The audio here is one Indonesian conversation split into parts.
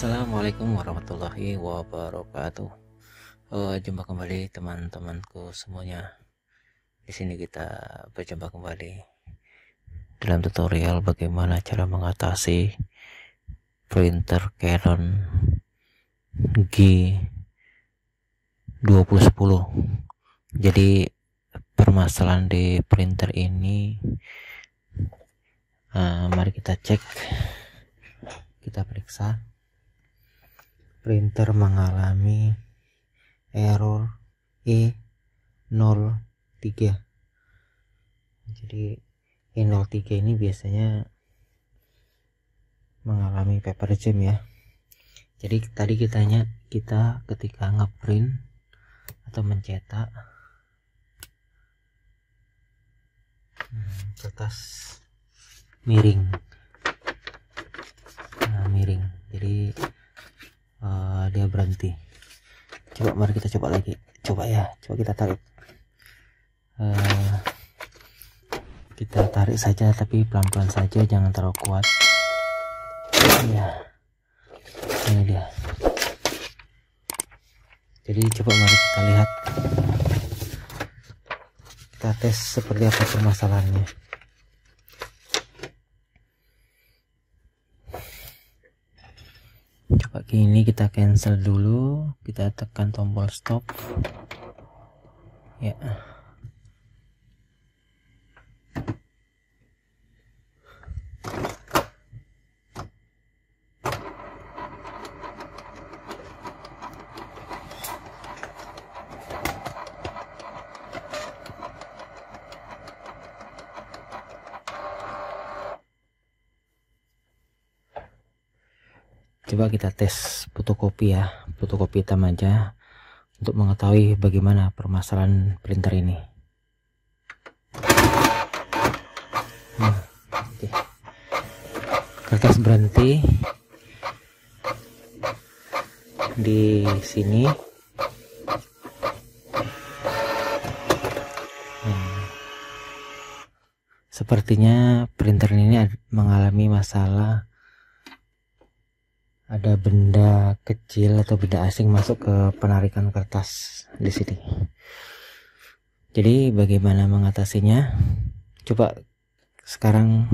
Assalamualaikum warahmatullahi wabarakatuh. Uh, jumpa kembali teman-temanku semuanya. Di sini kita berjumpa kembali dalam tutorial bagaimana cara mengatasi printer Canon G2010. Jadi permasalahan di printer ini uh, mari kita cek kita periksa printer mengalami error E03 jadi E03 ini biasanya mengalami paper jam ya. Jadi tadi kitanya kita ketika ngeprint atau mencetak hmm, kertas miring. Nah, miring. Jadi dia berhenti. Coba mari kita coba lagi. Coba ya coba kita tarik. Uh, kita tarik saja tapi pelan-pelan saja jangan terlalu kuat. Ya ini dia. Jadi coba mari kita lihat. Kita tes seperti apa permasalahannya coba gini kita cancel dulu. Kita tekan tombol stop. Ya coba kita tes fotokopi ya fotokopi hitam aja untuk mengetahui bagaimana permasalahan printer ini nah, okay. kertas berhenti di sini nah, sepertinya printer ini mengalami masalah ada benda kecil atau benda asing masuk ke penarikan kertas di sini. Jadi bagaimana mengatasinya? Coba sekarang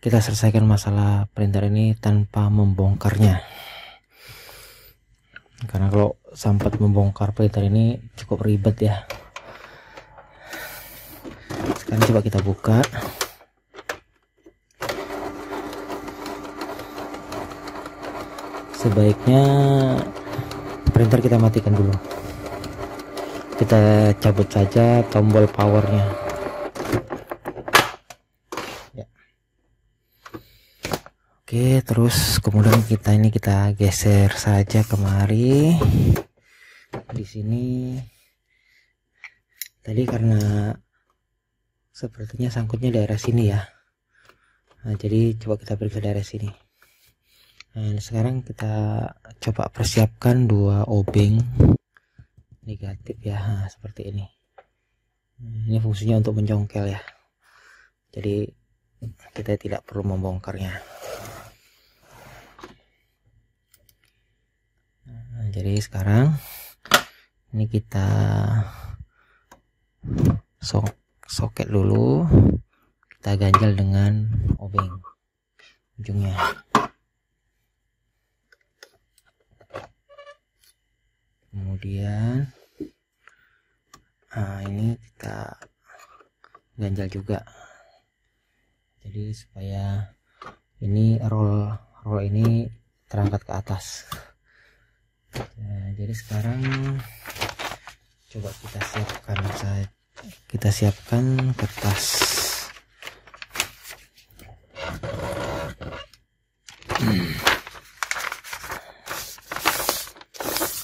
kita selesaikan masalah printer ini tanpa membongkarnya. Karena kalau sempat membongkar printer ini cukup ribet ya. Sekarang coba kita buka. Sebaiknya printer kita matikan dulu. Kita cabut saja tombol powernya. Ya. oke terus kemudian kita ini kita geser saja kemari. Di sini tadi karena sepertinya sangkutnya daerah sini ya. Nah, jadi coba kita periksa daerah sini Nah, sekarang kita coba persiapkan dua obeng negatif ya, nah, seperti ini. Ini fungsinya untuk menjongkel ya. Jadi kita tidak perlu membongkarnya. Nah, jadi sekarang ini kita sok soket dulu. Kita ganjal dengan obeng ujungnya. Kemudian nah ini kita ganjal juga. Jadi supaya ini roll roll ini terangkat ke atas. Nah, jadi sekarang coba kita siapkan kita siapkan kertas hmm.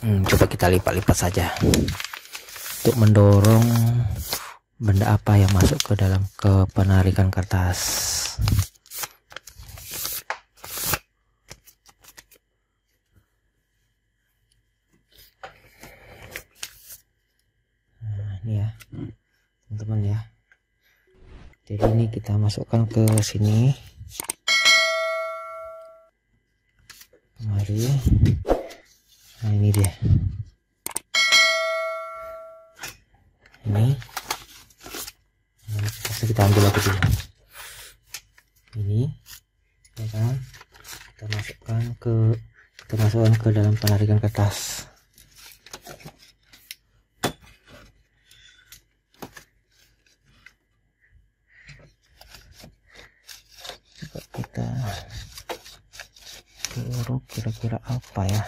hmm, coba kita lipat-lipat saja. Untuk mendorong benda apa yang masuk ke dalam ke penarikan kertas? Nah ini ya teman-teman ya. Jadi ini kita masukkan ke sini. Mari nah ini dia ini nah, kita ambil lagi dulu. Ini ya kan? Kita masukkan ke kita masukkan ke dalam penarikan kertas. Coba kita kira-kira apa ya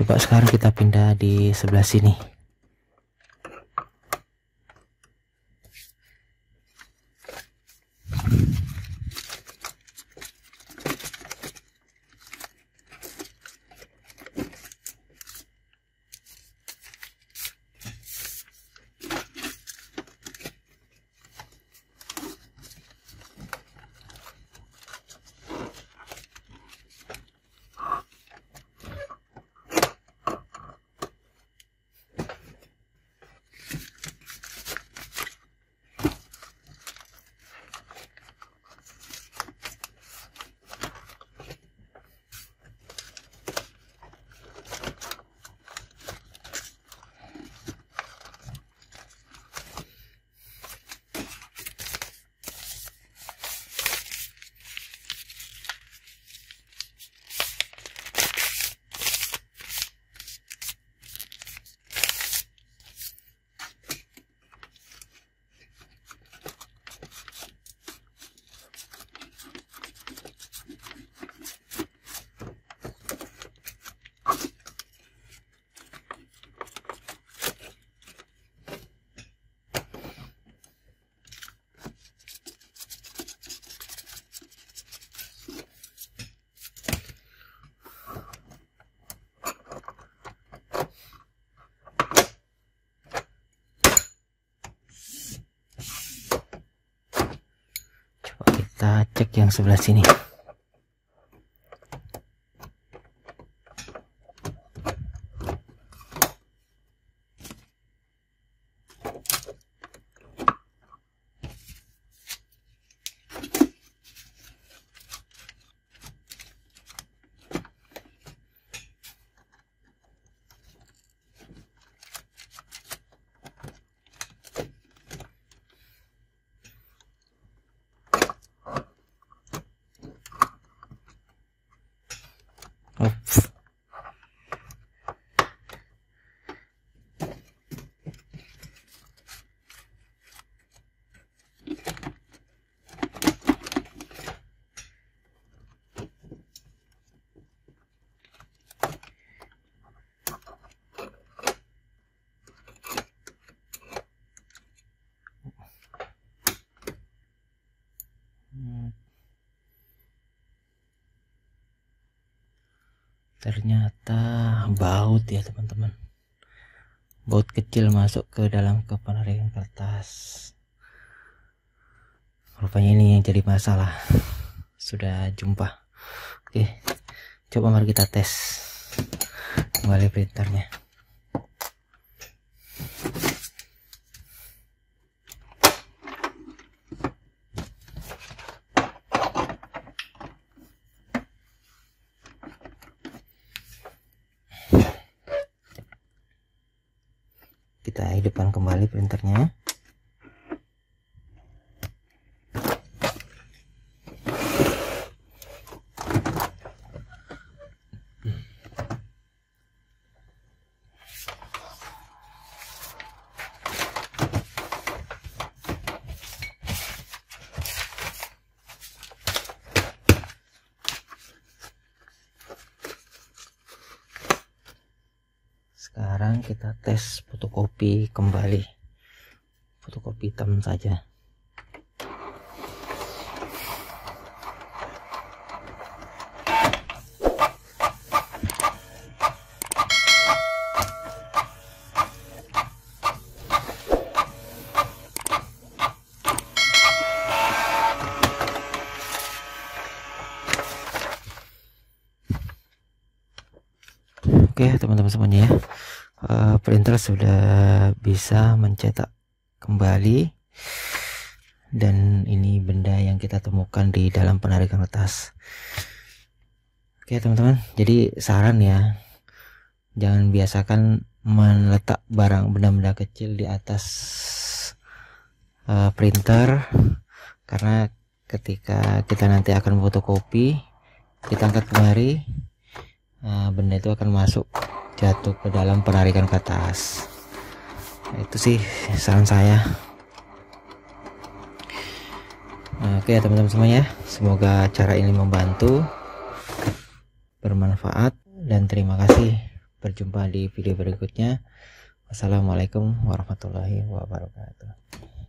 coba sekarang kita pindah di sebelah sini kita cek yang sebelah sini ternyata baut ya teman-teman. Baut kecil masuk ke dalam ke penarikan kertas. Rupanya ini yang jadi masalah. Sudah jumpa. Oke coba mari kita tes kembali printernya kita hidupkan kembali printernya kita tes fotokopi kembali fotokopi hitam saja Oke, teman-teman semuanya ya printer sudah bisa mencetak kembali. Dan ini benda yang kita temukan di dalam penarikan kertas. Oke teman-teman. Jadi saran ya. Jangan biasakan meletak barang benda-benda kecil di atas uh, printer. Karena ketika kita nanti akan fotokopi kita angkat kemari uh, benda itu akan masuk jatuh ke dalam penarikan ke atas nah, itu sih saran saya Oke ya teman-teman semuanya, semoga cara ini membantu, bermanfaat, dan terima kasih. Berjumpa di video berikutnya. Wassalamualaikum warahmatullahi wabarakatuh.